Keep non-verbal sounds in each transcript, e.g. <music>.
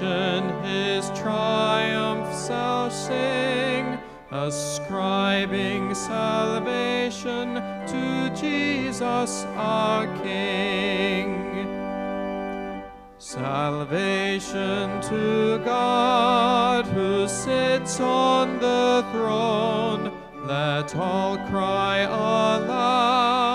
congregation his triumphs shall sing, ascribing salvation to Jesus our King. Salvation to God who sits on the throne. Let all cry aloud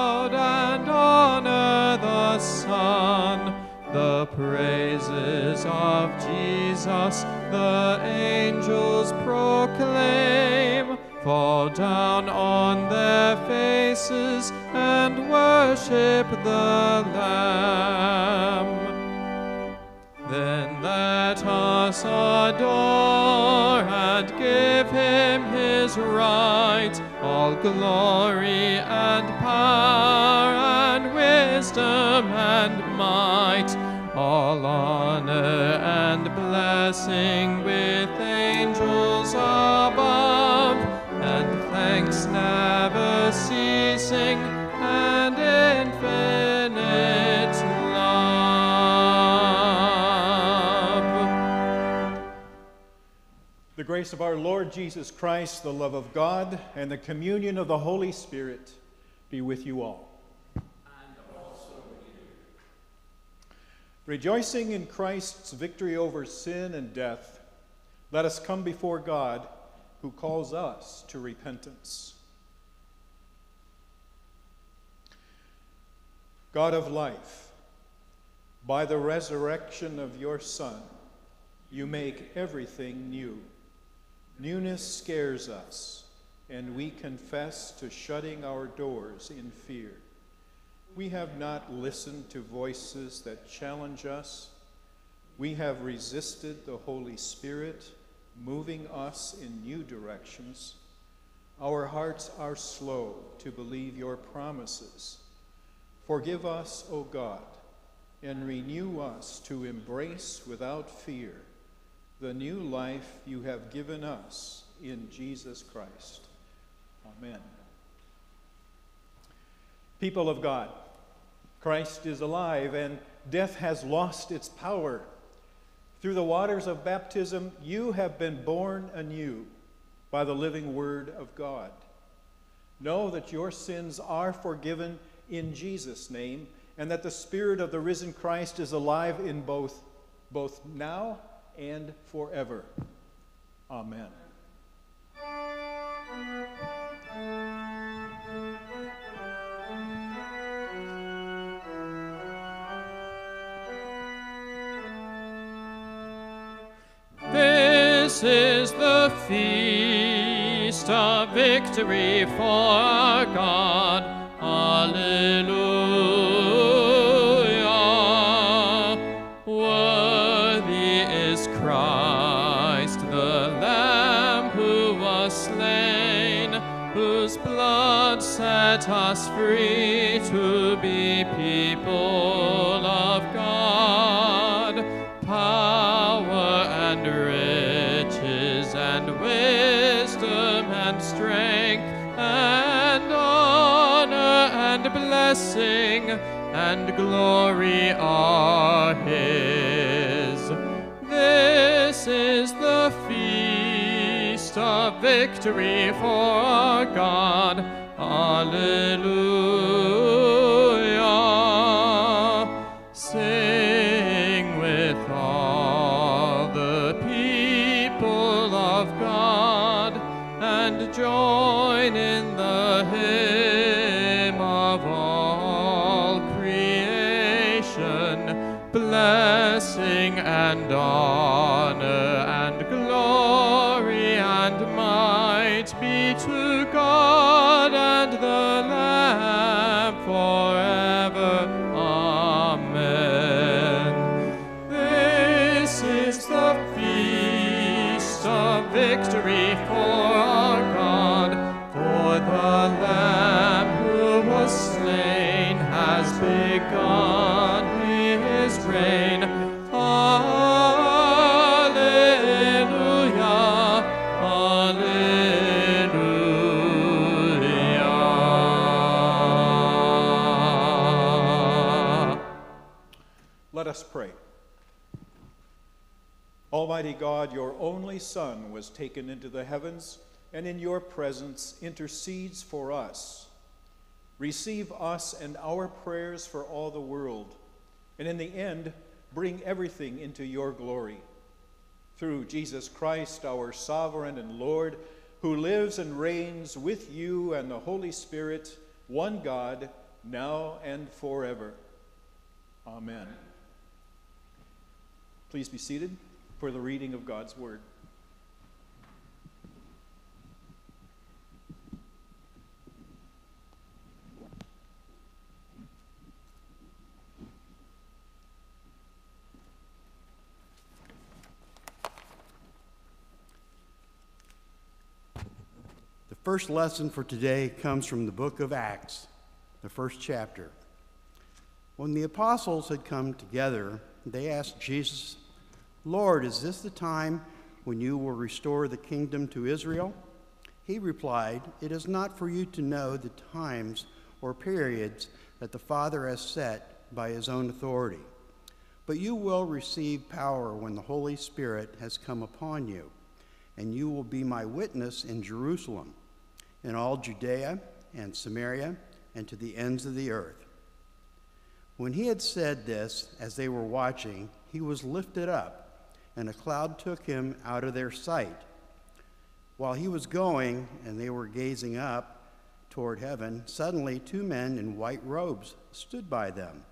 praises of Jesus the angels proclaim. Fall down on their faces and worship the Lamb. Then let us adore and give him his right, all glory and power and wisdom honor and blessing with angels above, and thanks never ceasing and infinite love. The grace of our Lord Jesus Christ, the love of God, and the communion of the Holy Spirit be with you all. Rejoicing in Christ's victory over sin and death, let us come before God who calls us to repentance. God of life, by the resurrection of your Son, you make everything new. Newness scares us, and we confess to shutting our doors in fear. We have not listened to voices that challenge us. We have resisted the Holy Spirit, moving us in new directions. Our hearts are slow to believe your promises. Forgive us, O God, and renew us to embrace without fear the new life you have given us in Jesus Christ. Amen. People of God, Christ is alive and death has lost its power. Through the waters of baptism, you have been born anew by the living Word of God. Know that your sins are forgiven in Jesus' name, and that the Spirit of the risen Christ is alive in both, both now and forever. Amen. Is the feast of victory for our God. Alleluia. Worthy is Christ, the Lamb who was slain, whose blood set us free to be people blessing and glory are his. This is the feast of victory for our God. Alleluia. blessing and honor. God, your only Son was taken into the heavens, and in your presence intercedes for us. Receive us and our prayers for all the world, and in the end, bring everything into your glory. Through Jesus Christ, our sovereign and Lord, who lives and reigns with you and the Holy Spirit, one God, now and forever. Amen. Please be seated for the reading of God's Word. The first lesson for today comes from the book of Acts, the first chapter. When the apostles had come together, they asked Jesus, Lord, is this the time when you will restore the kingdom to Israel? He replied, It is not for you to know the times or periods that the Father has set by his own authority, but you will receive power when the Holy Spirit has come upon you, and you will be my witness in Jerusalem, in all Judea and Samaria, and to the ends of the earth. When he had said this, as they were watching, he was lifted up, and a cloud took him out of their sight. While he was going, and they were gazing up toward heaven, suddenly two men in white robes stood by them.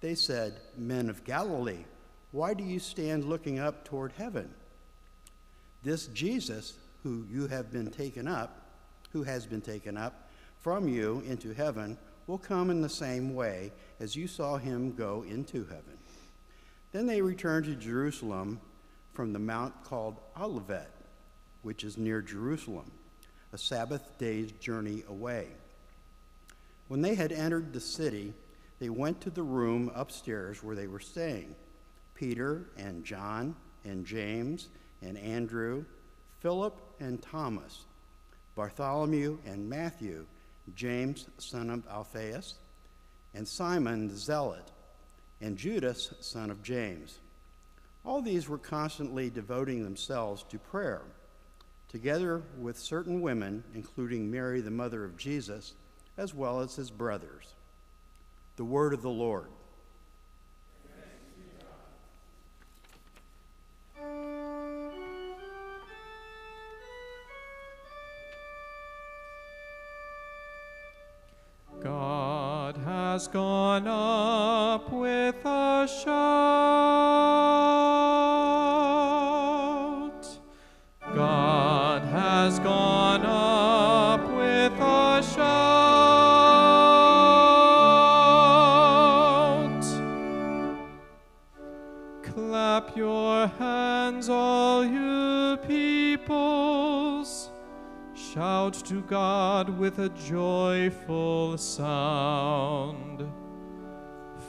They said, Men of Galilee, why do you stand looking up toward heaven? This Jesus, who you have been taken up, who has been taken up from you into heaven, will come in the same way as you saw him go into heaven. Then they returned to Jerusalem from the mount called Olivet, which is near Jerusalem, a Sabbath day's journey away. When they had entered the city, they went to the room upstairs where they were staying. Peter and John and James and Andrew, Philip and Thomas, Bartholomew and Matthew, James, son of Alphaeus, and Simon the Zealot, and Judas, son of James. All these were constantly devoting themselves to prayer, together with certain women, including Mary, the mother of Jesus, as well as his brothers. The word of the Lord. God has gone up with a shout. To God with a joyful sound.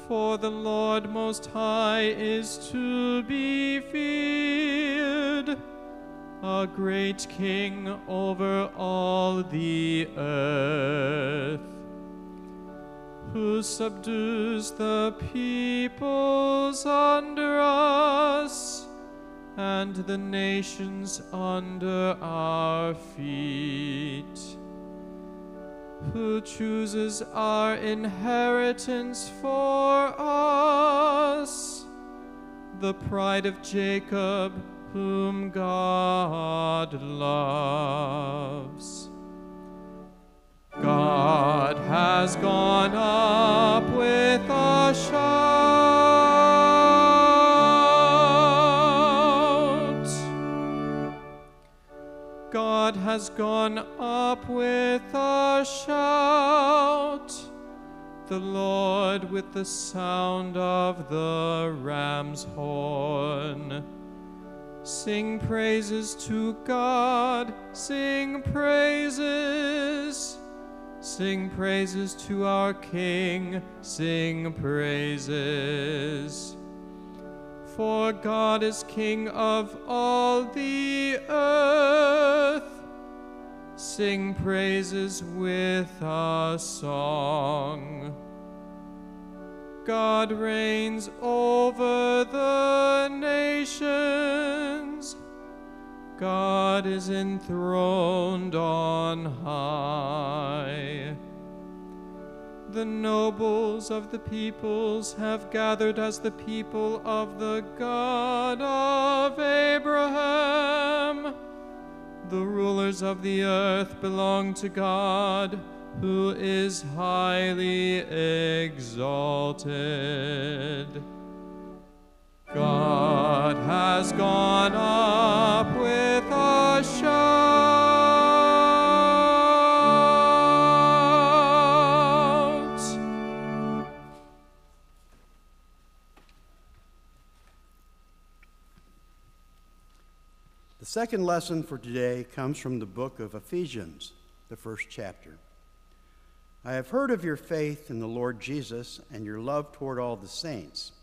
For the Lord Most High is to be feared, a great King over all the earth, who subdues the peoples under us and the nations under our feet, who chooses our inheritance for us, the pride of Jacob, whom God loves. God has gone up with a shout. God has gone up with a shout, the Lord with the sound of the ram's horn. Sing praises to God, sing praises. Sing praises to our King, sing praises. For God is King of all the earth. Sing praises with a song. God reigns over the nations. God is enthroned on high. The nobles of the peoples have gathered as the people of the God of Abraham. The rulers of the earth belong to God, who is highly exalted. God has gone up with a shout. Second lesson for today comes from the book of Ephesians, the first chapter. I have heard of your faith in the Lord Jesus and your love toward all the saints.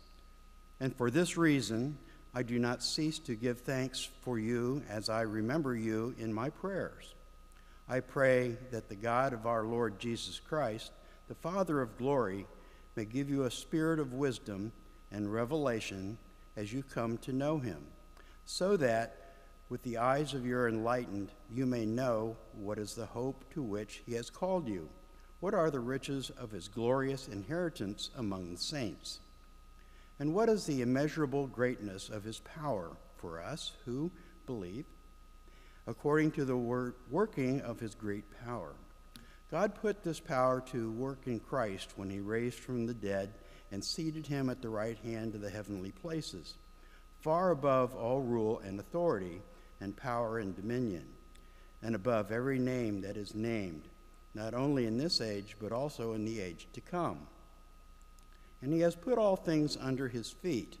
And for this reason, I do not cease to give thanks for you as I remember you in my prayers. I pray that the God of our Lord Jesus Christ, the Father of glory, may give you a spirit of wisdom and revelation as you come to know him, so that with the eyes of your enlightened you may know what is the hope to which he has called you. What are the riches of his glorious inheritance among the saints? And what is the immeasurable greatness of his power for us who believe? According to the wor- working of his great power. God put this power to work in Christ when he raised from the dead and seated him at the right hand of the heavenly places, far above all rule and authority, and power and dominion, and above every name that is named, not only in this age, but also in the age to come. And he has put all things under his feet,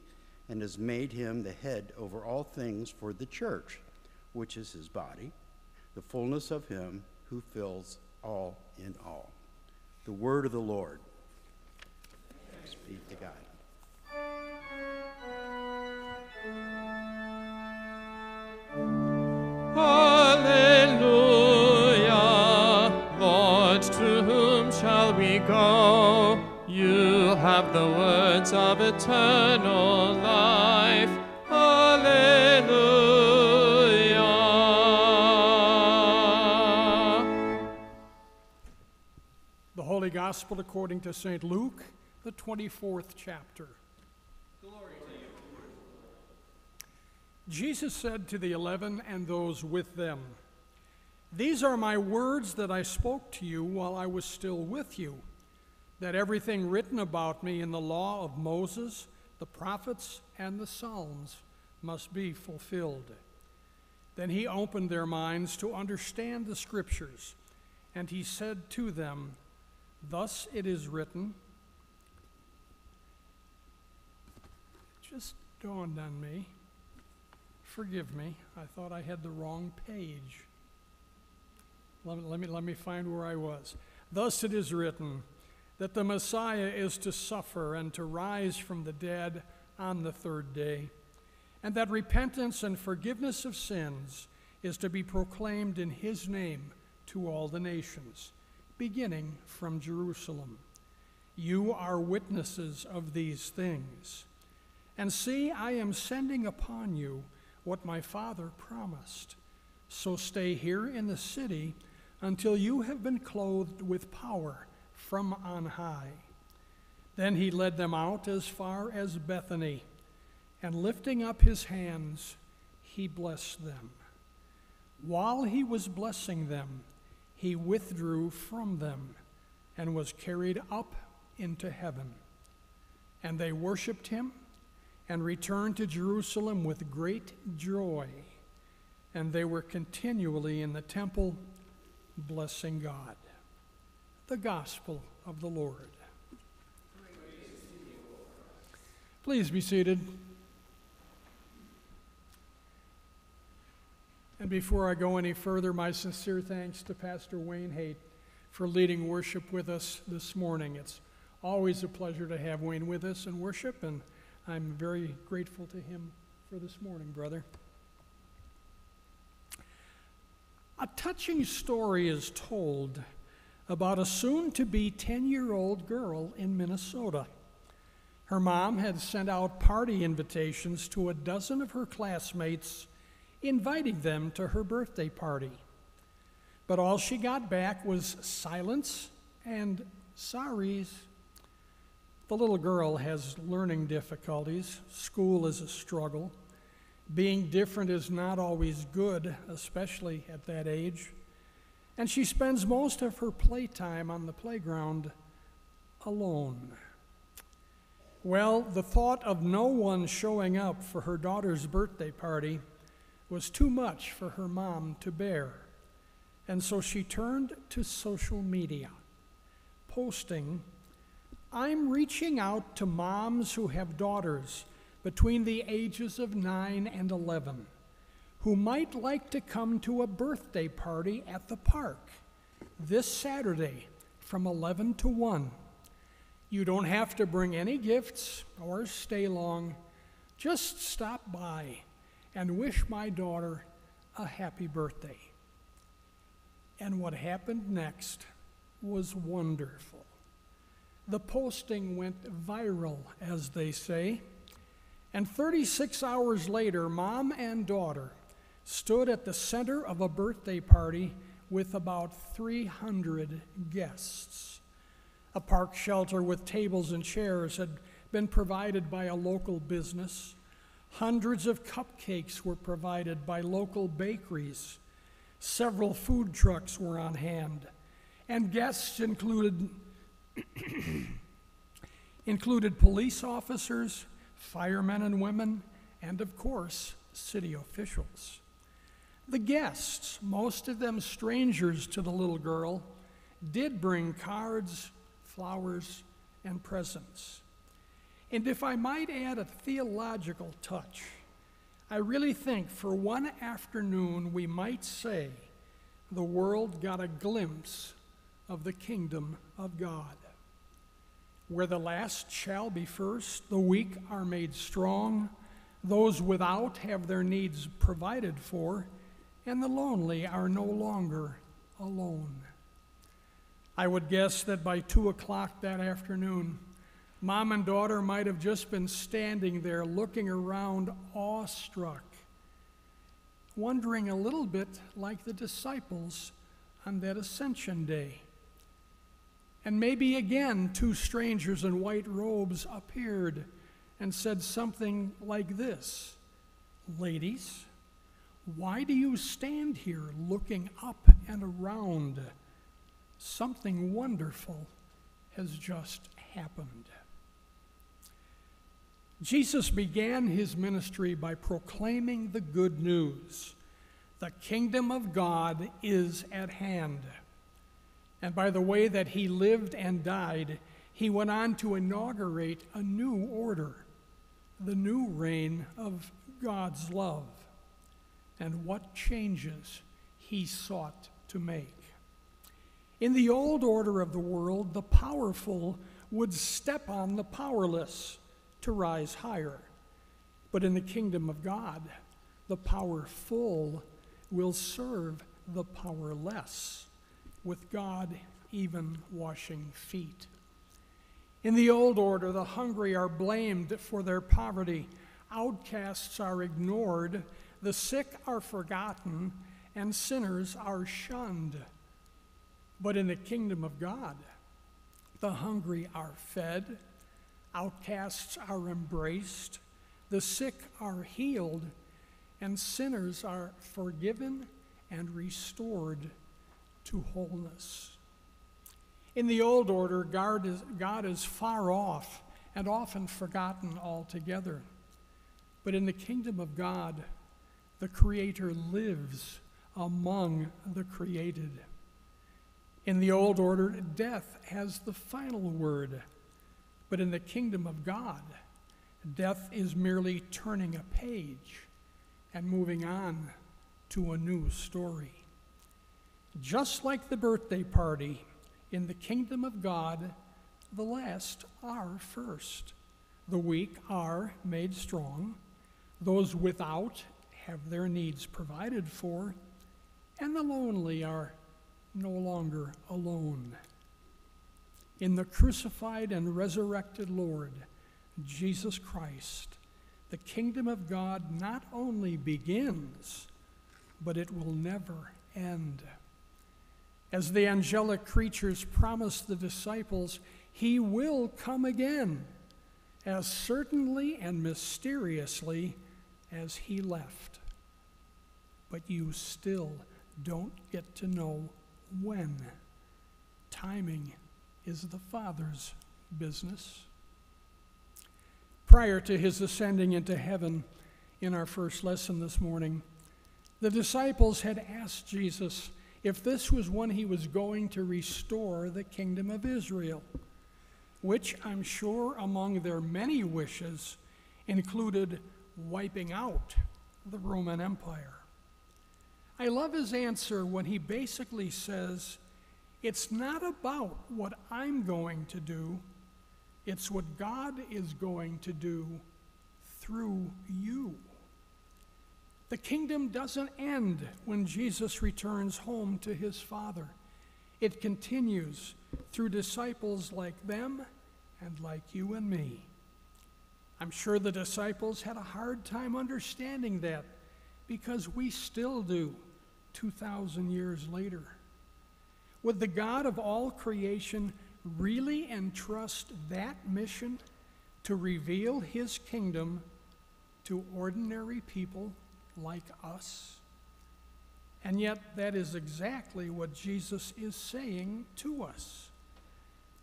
and has made him the head over all things for the church, which is his body, the fullness of him who fills all in all. The word of the Lord. Thanks be to God. Hallelujah, Lord, to whom shall we go? You have the words of eternal life. Hallelujah. The Holy Gospel according to St. Luke, the 24th chapter. Jesus said to the eleven and those with them, These are my words that I spoke to you while I was still with you, that everything written about me in the law of Moses, the prophets, and the Psalms must be fulfilled. Then he opened their minds to understand the Scriptures, and he said to them, Thus it is written. It just dawned on me. Forgive me, I thought I had the wrong page. Let me, let, me, let me find where I was. Thus it is written that the Messiah is to suffer and to rise from the dead on the third day, and that repentance and forgiveness of sins is to be proclaimed in his name to all the nations, beginning from Jerusalem. You are witnesses of these things. And see, I am sending upon you what my Father promised. So stay here in the city until you have been clothed with power from on high. Then he led them out as far as Bethany, and lifting up his hands, he blessed them. While he was blessing them, he withdrew from them and was carried up into heaven. And they worshiped him and returned to Jerusalem with great joy and they were continually in the temple blessing God. The gospel of the Lord. Please be seated. And before I go any further, my sincere thanks to Pastor Wayne Haight for leading worship with us this morning. It's always a pleasure to have Wayne with us in worship, and I'm very grateful to him for this morning, brother. A touching story is told about a soon to be 10 year old girl in Minnesota. Her mom had sent out party invitations to a dozen of her classmates, inviting them to her birthday party. But all she got back was silence and sorries. The little girl has learning difficulties, school is a struggle. Being different is not always good, especially at that age. And she spends most of her playtime on the playground alone. Well, the thought of no one showing up for her daughter's birthday party was too much for her mom to bear. And so she turned to social media, posting, I'm reaching out to moms who have daughters between the ages of 9 and 11 who might like to come to a birthday party at the park this Saturday from 11 to 1. You don't have to bring any gifts or stay long. Just stop by and wish my daughter a happy birthday. And what happened next was wonderful. The posting went viral, as they say. And 36 hours later, mom and daughter stood at the center of a birthday party with about 300 guests. A park shelter with tables and chairs had been provided by a local business. Hundreds of cupcakes were provided by local bakeries. Several food trucks were on hand, and guests included <clears throat> included police officers, firemen and women, and of course, city officials. The guests, most of them strangers to the little girl, did bring cards, flowers, and presents. And if I might add a theological touch, I really think for one afternoon we might say the world got a glimpse of the kingdom of God. Where the last shall be first, the weak are made strong, those without have their needs provided for and the lonely are no longer alone. I would guess that by two o'clock that afternoon, mom and daughter might have just been standing there looking around awestruck, wondering a little bit like the disciples on that ascension day. And maybe again, two strangers in white robes appeared and said something like this Ladies, why do you stand here looking up and around? Something wonderful has just happened. Jesus began his ministry by proclaiming the good news the kingdom of God is at hand. And by the way that he lived and died, he went on to inaugurate a new order, the new reign of God's love and what changes he sought to make. In the old order of the world, the powerful would step on the powerless to rise higher. But in the kingdom of God, the powerful will serve the powerless, with God even washing feet. In the old order, the hungry are blamed for their poverty, outcasts are ignored, the sick are forgotten, and sinners are shunned. But in the kingdom of God, the hungry are fed, outcasts are embraced, the sick are healed, and sinners are forgiven and restored to wholeness. In the old order, God is, God is far off and often forgotten altogether. But in the kingdom of God, The Creator lives among the created. In the old order, death has the final word, but in the kingdom of God, death is merely turning a page and moving on to a new story. Just like the birthday party, in the kingdom of God, the last are first. The weak are made strong. Those without have their needs provided for. And the lonely are no longer alone. In the crucified and resurrected Lord, Jesus Christ, the kingdom of God not only begins, but it will never end. As the angelic creatures promised the disciples, He will come again, as certainly and mysteriously as He left. But you still don't get to know when. Timing is the Father's business. Prior to his ascending into heaven in our first lesson this morning, the disciples had asked Jesus if this was when he was going to restore the kingdom of Israel, which I'm sure among their many wishes included wiping out the Roman Empire. I love his answer when he basically says, It's not about what I'm going to do, it's what God is going to do through you. The kingdom doesn't end when Jesus returns home to his Father. It continues through disciples like them and like you and me. I'm sure the disciples had a hard time understanding that because we still do 2,000 years later. Would the God of all creation really entrust that mission to reveal his kingdom to ordinary people like us? And yet, that is exactly what Jesus is saying to us.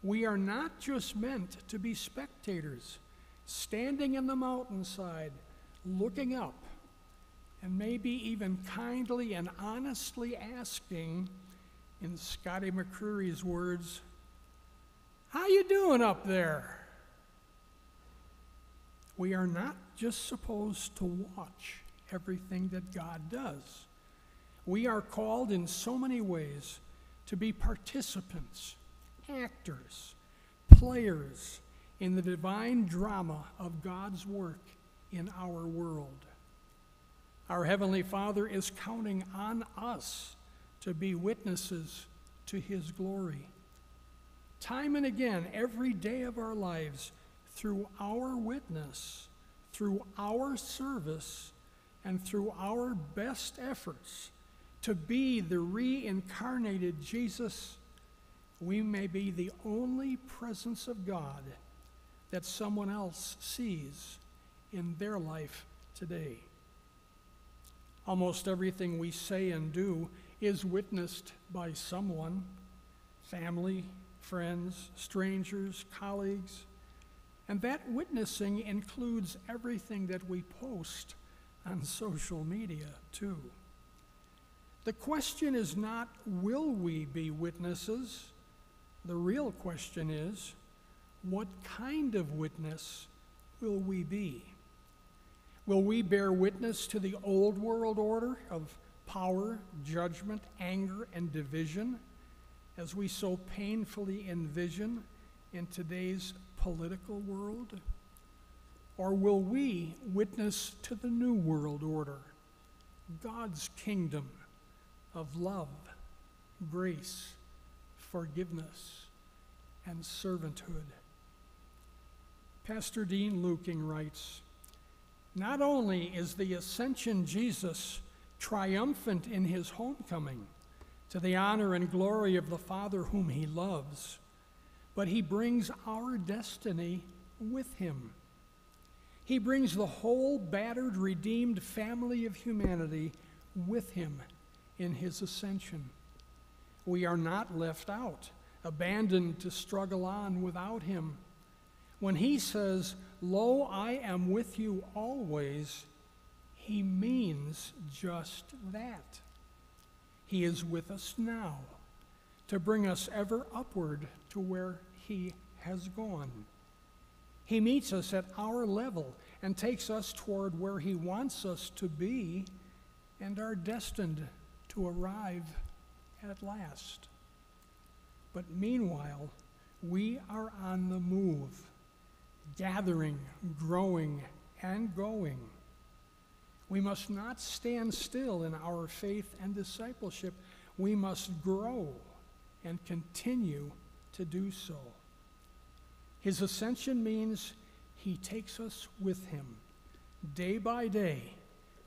We are not just meant to be spectators, standing in the mountainside, looking up and maybe even kindly and honestly asking, in Scotty McCreery's words, how you doing up there? We are not just supposed to watch everything that God does. We are called in so many ways to be participants, actors, players in the divine drama of God's work in our world. Our Heavenly Father is counting on us to be witnesses to His glory. Time and again, every day of our lives, through our witness, through our service, and through our best efforts to be the reincarnated Jesus, we may be the only presence of God that someone else sees in their life today. Almost everything we say and do is witnessed by someone family, friends, strangers, colleagues. And that witnessing includes everything that we post on social media, too. The question is not, will we be witnesses? The real question is, what kind of witness will we be? Will we bear witness to the old world order of power, judgment, anger, and division as we so painfully envision in today's political world? Or will we witness to the new world order, God's kingdom of love, grace, forgiveness, and servanthood? Pastor Dean Lueking writes, not only is the ascension Jesus triumphant in his homecoming to the honor and glory of the Father whom he loves, but he brings our destiny with him. He brings the whole battered, redeemed family of humanity with him in his ascension. We are not left out, abandoned to struggle on without him. When he says, Lo, I am with you always, He means just that. He is with us now to bring us ever upward to where He has gone. He meets us at our level and takes us toward where He wants us to be and are destined to arrive at last. But meanwhile, we are on the move, gathering, growing, and going. We must not stand still in our faith and discipleship. We must grow and continue to do so. His ascension means he takes us with him day by day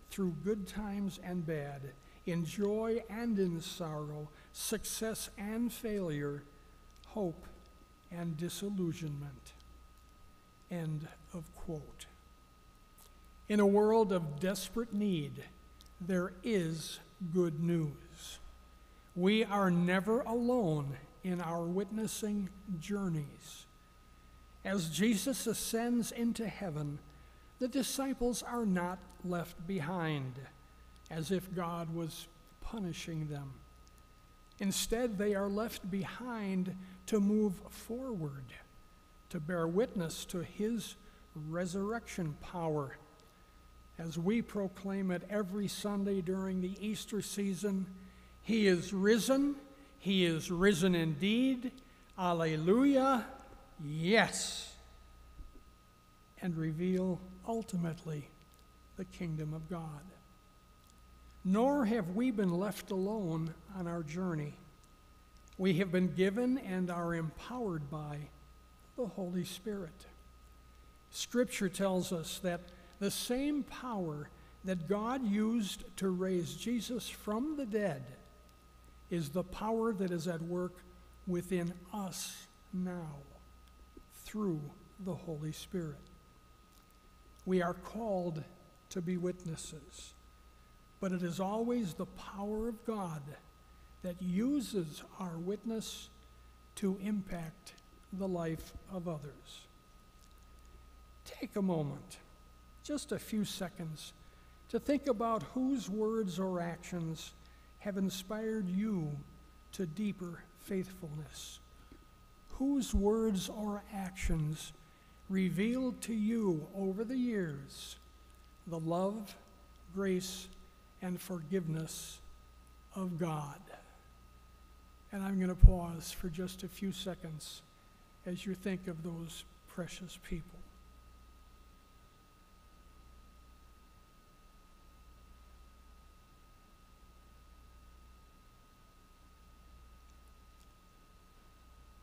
through good times and bad, in joy and in sorrow, success and failure, hope and disillusionment. End of quote. In a world of desperate need, there is good news. We are never alone in our witnessing journeys. As Jesus ascends into heaven, the disciples are not left behind, as if God was punishing them. Instead, they are left behind to move forward, to bear witness to his resurrection power. As we proclaim it every Sunday during the Easter season, He is risen, He is risen indeed. Alleluia, yes. And reveal ultimately the kingdom of God. Nor have we been left alone on our journey. We have been given and are empowered by the Holy Spirit. Scripture tells us that the same power that God used to raise Jesus from the dead is the power that is at work within us now through the Holy Spirit. We are called to be witnesses, but it is always the power of God that uses our witness to impact the life of others. Take a moment, just a few seconds, to think about whose words or actions have inspired you to deeper faithfulness. Whose words or actions revealed to you over the years the love, grace, and forgiveness of God. And I'm going to pause for just a few seconds as you think of those precious people.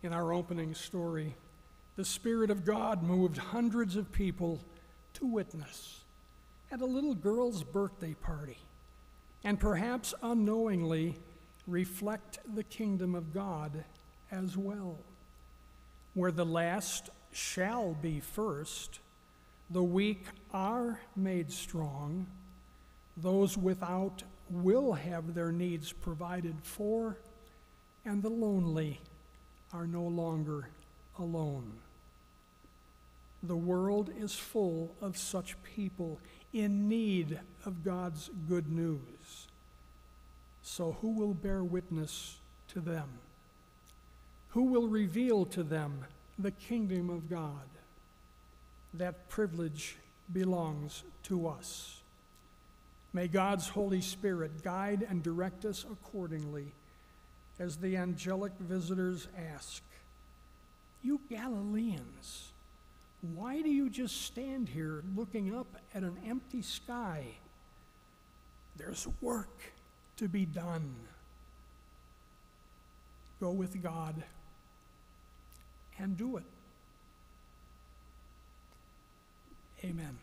In our opening story, the Spirit of God moved hundreds of people to witness at a little girl's birthday party, and perhaps unknowingly reflect the kingdom of God as well, where the last shall be first, the weak are made strong, those without will have their needs provided for, and the lonely are no longer alone. The world is full of such people in need of God's good news. So, who will bear witness to them? Who will reveal to them the kingdom of God? That privilege belongs to us. May God's Holy Spirit guide and direct us accordingly as the angelic visitors ask, You Galileans, why do you just stand here looking up at an empty sky? There's work to be done. Go with God and do it. Amen.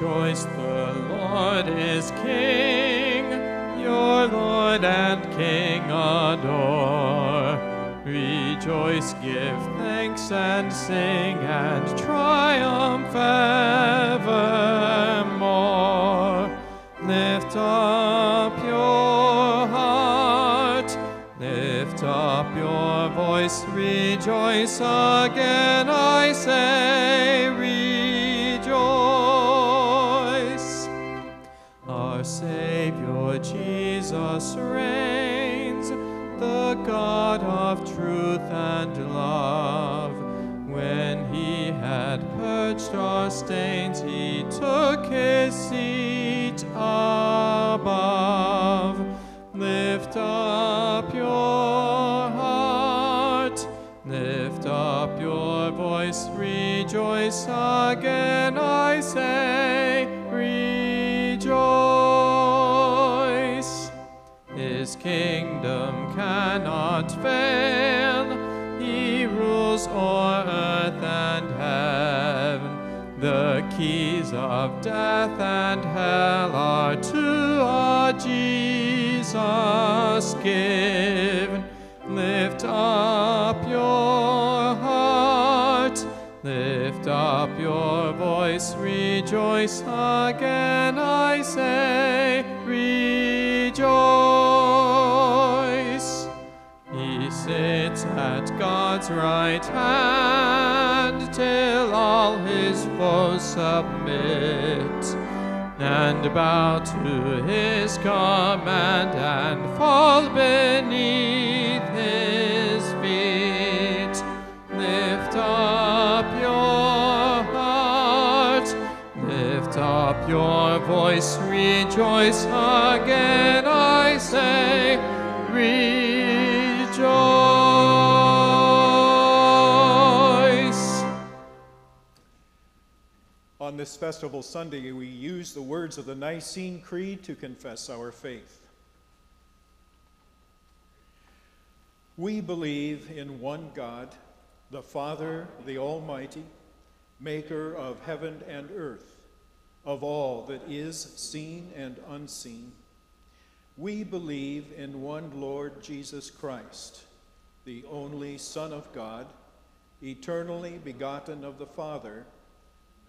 Rejoice, the Lord is King, your Lord and King adore. Rejoice, give thanks and sing and triumph evermore. Lift up your heart, lift up your voice, rejoice again, I say, Jesus reigns, the God of truth and love. When he had purged our stains, he took his seat above. Lift up your heart, lift up your voice, rejoice again, of death and hell are to our Jesus given. Lift up your heart, lift up your voice, rejoice again, I say, rejoice. He sits at God's right hand till all his foes submit and bow to his command and fall beneath his feet. Lift up your heart, lift up your voice, rejoice again, I say, rejoice. This festival Sunday, we use the words of the Nicene Creed to confess our faith. We believe in one God, the Father, the Almighty, maker of heaven and earth, of all that is seen and unseen. We believe in one Lord Jesus Christ, the only Son of God, eternally begotten of the Father,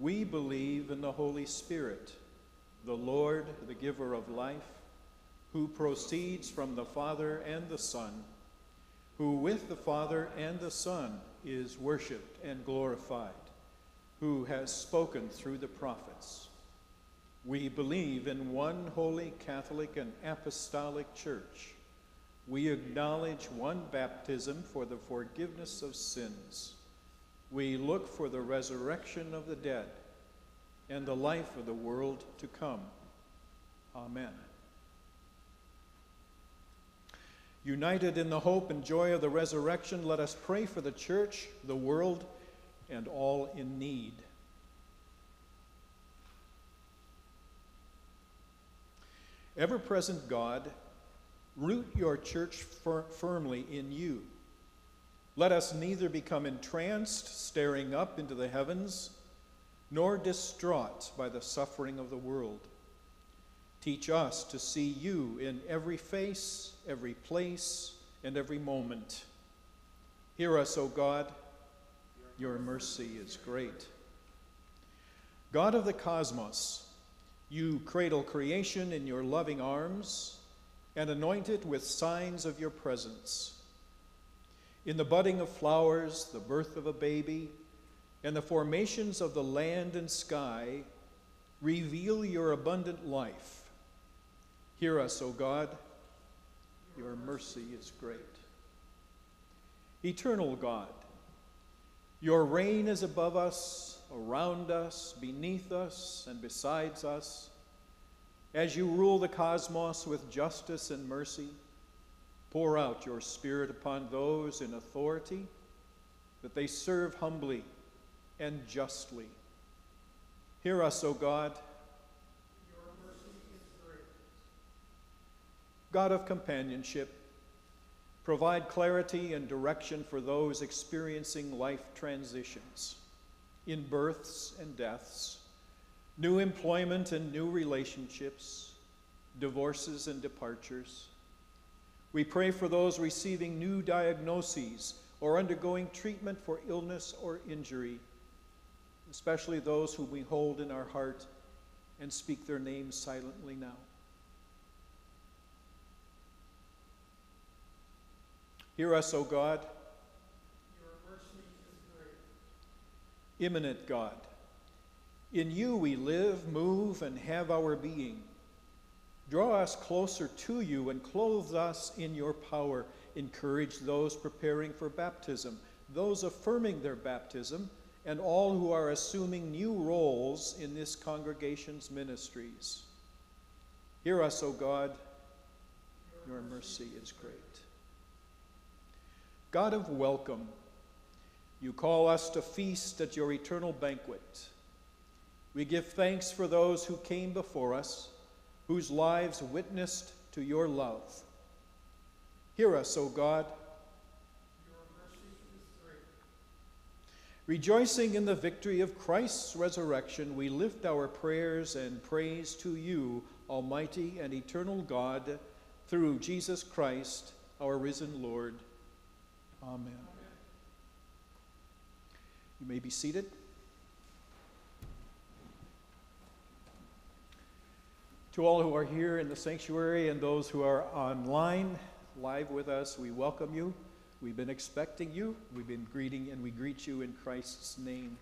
We believe in the Holy Spirit, the Lord, the giver of life, who proceeds from the Father and the Son, who with the Father and the Son is worshiped and glorified, who has spoken through the prophets. We believe in one holy Catholic and Apostolic Church. We acknowledge one baptism for the forgiveness of sins. We look for the resurrection of the dead and the life of the world to come. Amen. United in the hope and joy of the resurrection, let us pray for the church, the world, and all in need. Ever present God, root your church fir- firmly in you. Let us neither become entranced, staring up into the heavens, nor distraught by the suffering of the world. Teach us to see you in every face, every place, and every moment. Hear us, O God. Your mercy is great. God of the cosmos, you cradle creation in your loving arms and anoint it with signs of your presence. In the budding of flowers, the birth of a baby, and the formations of the land and sky, reveal your abundant life. Hear us, O God. Your mercy is great. Eternal God, your reign is above us, around us, beneath us, and besides us. As you rule the cosmos with justice and mercy, pour out your Spirit upon those in authority, that they serve humbly and justly. Hear us, O God. God of companionship, provide clarity and direction for those experiencing life transitions in births and deaths, new employment and new relationships, divorces and departures. We pray for those receiving new diagnoses or undergoing treatment for illness or injury, especially those whom we hold in our heart and speak their names silently now. Hear us, O God. Immanent God. In you we live, move, and have our being. Draw us closer to you and clothe us in your power. Encourage those preparing for baptism, those affirming their baptism, and all who are assuming new roles in this congregation's ministries. Hear us, O God. Your mercy is great. God of welcome, you call us to feast at your eternal banquet. We give thanks for those who came before us, whose lives witnessed to your love. Hear us, O God. Rejoicing in the victory of Christ's resurrection, we lift our prayers and praise to you, Almighty and eternal God, through Jesus Christ, our risen Lord. Amen. You may be seated. To all who are here in the sanctuary and those who are online, live with us, we welcome you. We've been expecting you. We've been greeting and we greet you in Christ's name.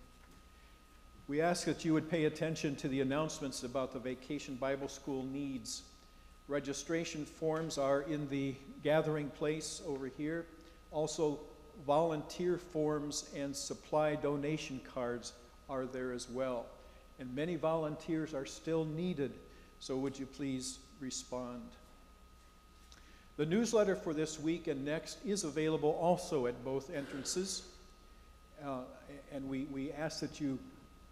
We ask that you would pay attention to the announcements about the Vacation Bible School needs. Registration forms are in the gathering place over here. Also, volunteer forms and supply donation cards are there as well. And many volunteers are still needed, so would you please respond? The newsletter for this week and next is available also at both entrances. Uh, and we, we ask that you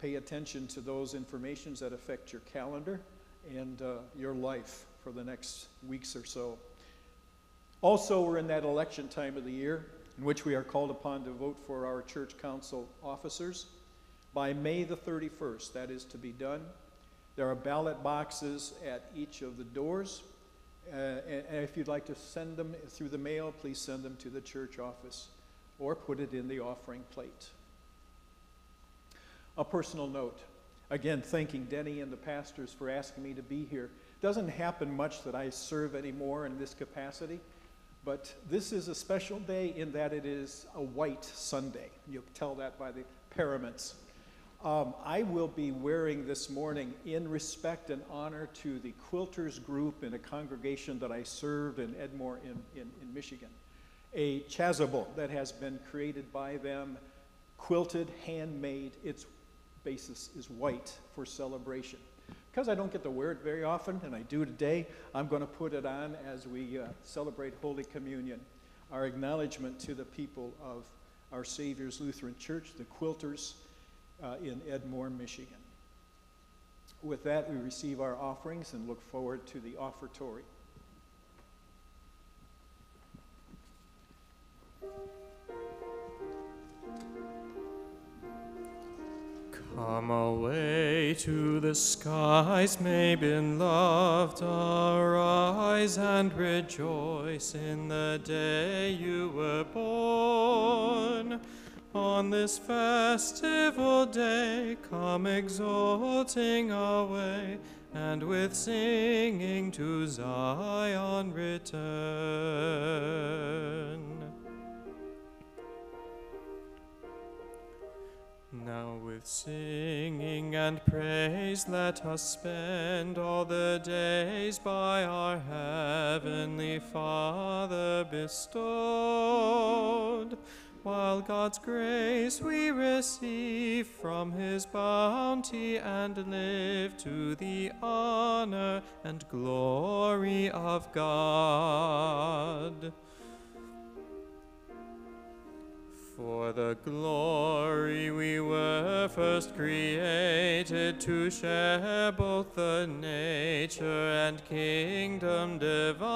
pay attention to those informations that affect your calendar and uh, your life for the next weeks or so. Also, we're in that election time of the year in which we are called upon to vote for our church council officers by May the 31st. That is to be done. There are ballot boxes at each of the doors. Uh, and, and if you'd like to send them through the mail, please send them to the church office or put it in the offering plate. A personal note. Again, thanking Denny and the pastors for asking me to be here. Doesn't happen much that I serve anymore in this capacity. But this is a special day in that it is a white Sunday. You'll tell that by the paraments. Um, I will be wearing this morning in respect and honor to the quilters group in a congregation that I served in Edmore in, in, in Michigan. A chasuble that has been created by them, quilted, handmade. Its basis is white for celebration. Because I don't get to wear it very often, and I do today, I'm going to put it on as we uh, celebrate Holy Communion, our acknowledgement to the people of our Savior's Lutheran Church, the Quilters uh, in Edmore, Michigan. With that, we receive our offerings and look forward to the offertory. Come away to the skies, may beloved, arise and rejoice in the day you were born. On this festival day, come exulting away and with singing to Zion return. Now with singing and praise let us spend all the days by our heavenly Father bestowed, while God's grace we receive from his bounty and live to the honor and glory of God. For the glory we were first created to share both the nature and kingdom divine,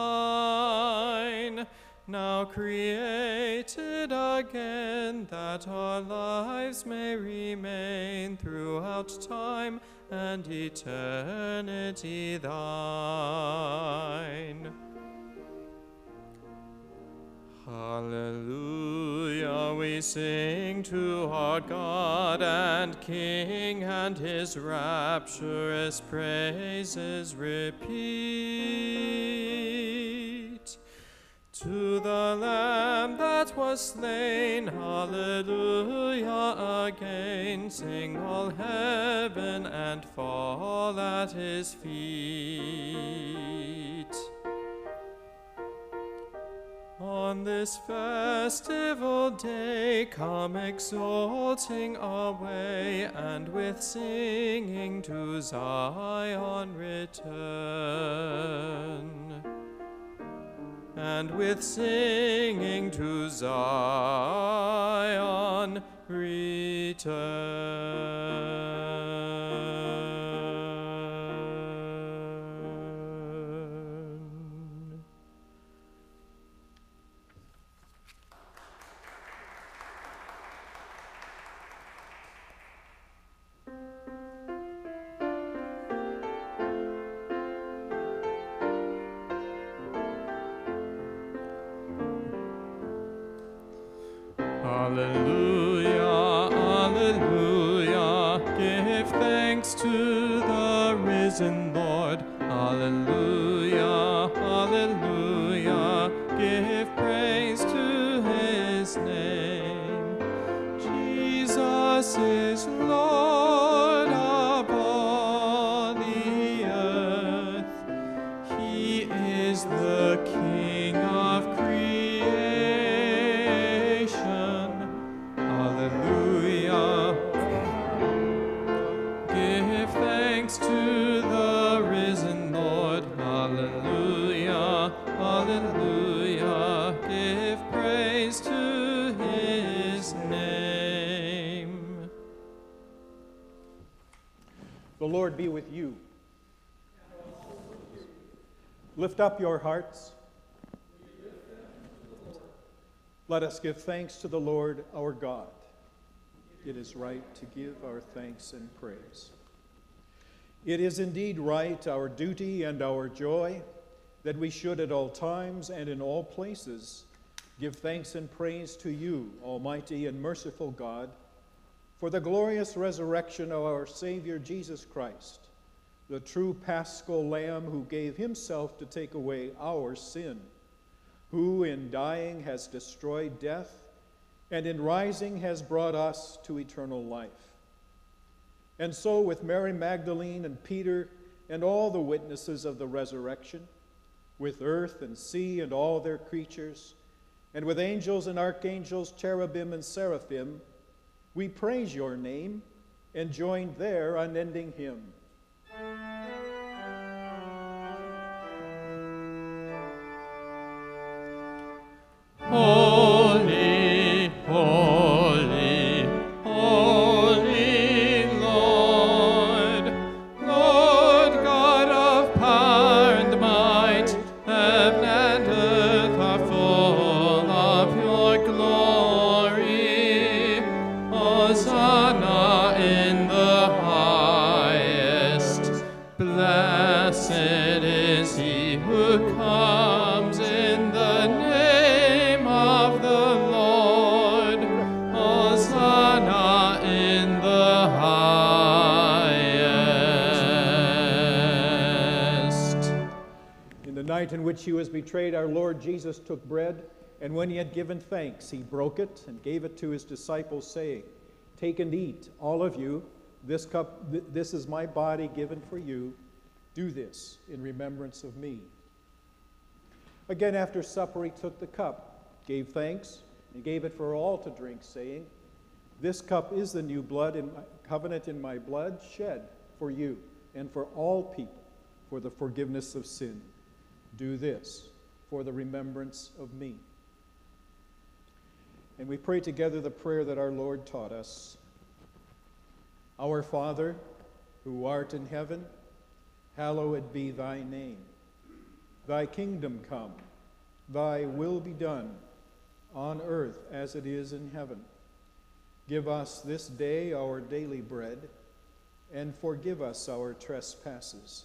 now created again that our lives may remain throughout time and eternity thine. Hallelujah, we sing to our God and King, and his rapturous praises repeat. To the Lamb that was slain, hallelujah, again sing all heaven and fall at his feet. On this festival day, come exulting away, and with singing to Zion return. And with singing to Zion return. Hallelujah. Give praise to his name. The Lord be with you. Lift up your hearts. Let us give thanks to the Lord our God. It is right to give our thanks and praise. It is indeed right, our duty and our joy, that we should at all times and in all places give thanks and praise to you, Almighty and merciful God, for the glorious resurrection of our Savior Jesus Christ, the true paschal Lamb who gave himself to take away our sin, who in dying has destroyed death, and in rising has brought us to eternal life. And so, with Mary Magdalene and Peter and all the witnesses of the resurrection, with earth and sea and all their creatures, and with angels and archangels, cherubim and seraphim, we praise your name and join their unending hymn. Holy, was betrayed, our Lord Jesus took bread, and when he had given thanks, he broke it and gave it to his disciples, saying, Take and eat, all of you. This cup, th- this is my body given for you. Do this in remembrance of me. Again, after supper, he took the cup, gave thanks, and gave it for all to drink, saying, This cup is the new blood in my covenant in my blood, shed for you and for all people for the forgiveness of sin. Do this for the remembrance of me. And we pray together the prayer that our Lord taught us Our Father, who art in heaven, hallowed be thy name. Thy kingdom come, thy will be done, on earth as it is in heaven. Give us this day our daily bread, and forgive us our trespasses,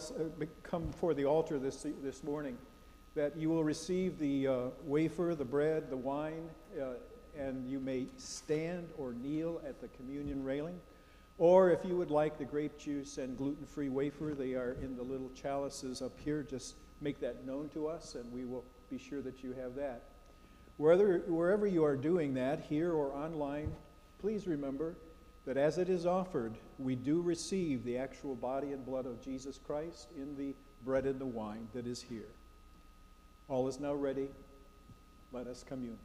Us, uh, come before the altar this, this morning, that you will receive the uh, wafer, the bread, the wine, uh, and you may stand or kneel at the communion railing. Or if you would like the grape juice and gluten free wafer, they are in the little chalices up here. Just make that known to us, and we will be sure that you have that. Wherever, wherever you are doing that, here or online, please remember that as it is offered, we do receive the actual body and blood of Jesus Christ in the bread and the wine that is here. All is now ready. Let us commune.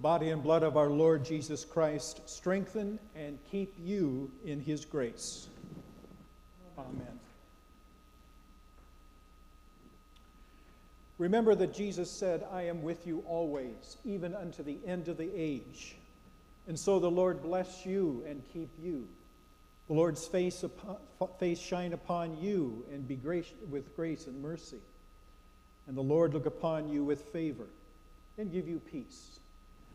The body and blood of our Lord Jesus Christ strengthen and keep you in his grace. Amen. Remember that Jesus said, I am with you always, even unto the end of the age. And so the Lord bless you and keep you. The Lord's face, upon, face shine upon you and be gracious, with grace and mercy. And the Lord look upon you with favor and give you peace.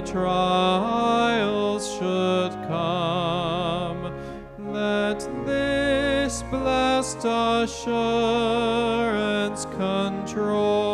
Through trials should come, let this blessed assurance control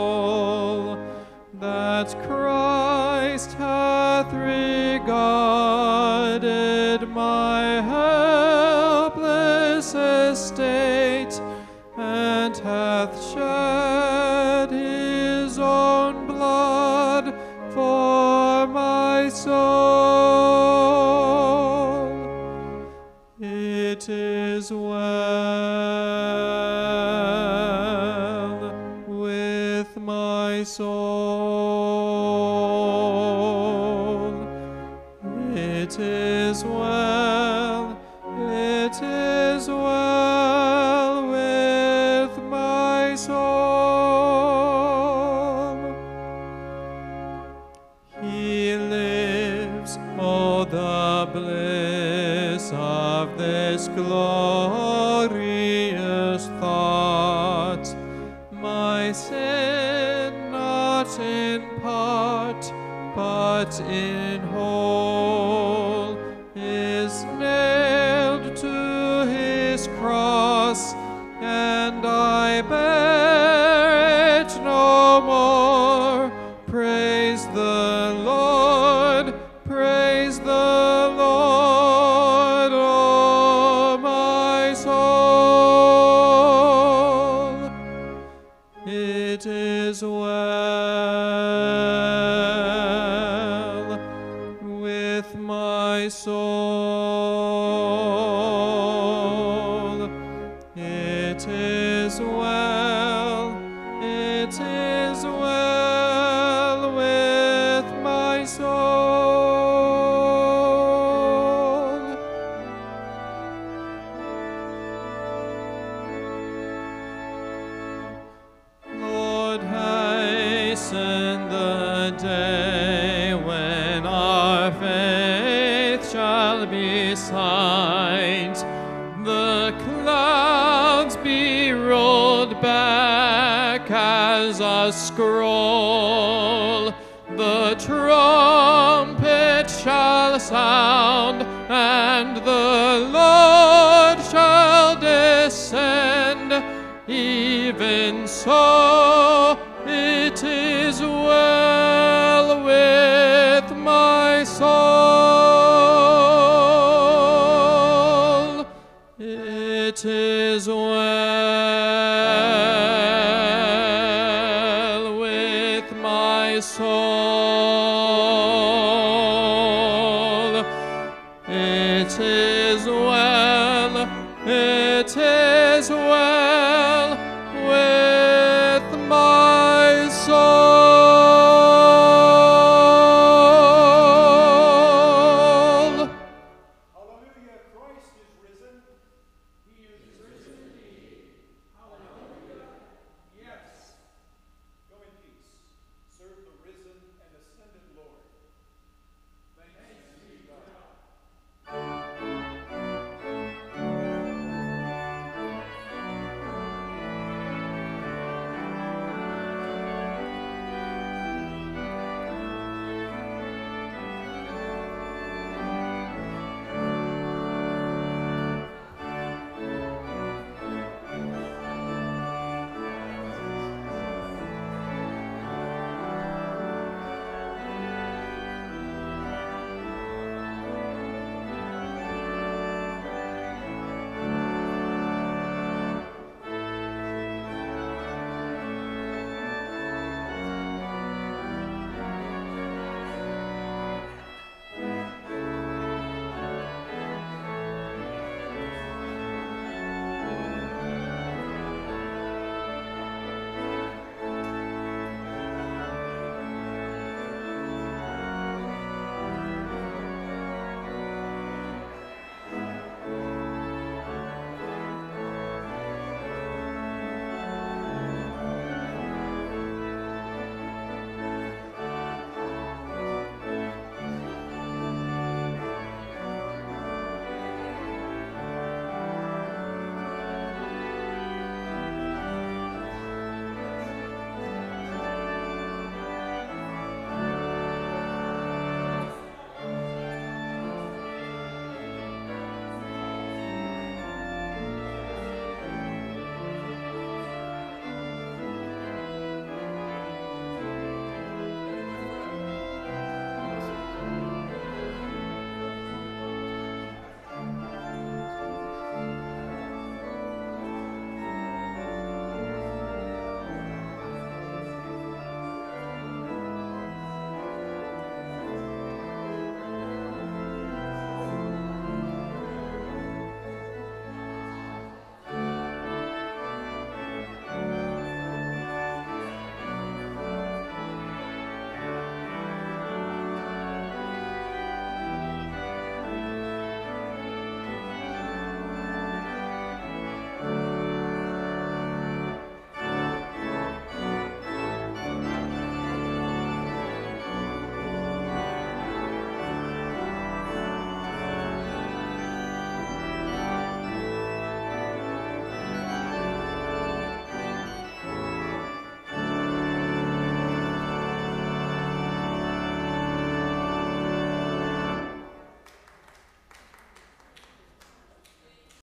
scroll. The trumpet shall sound, and the Lord shall descend. Even so,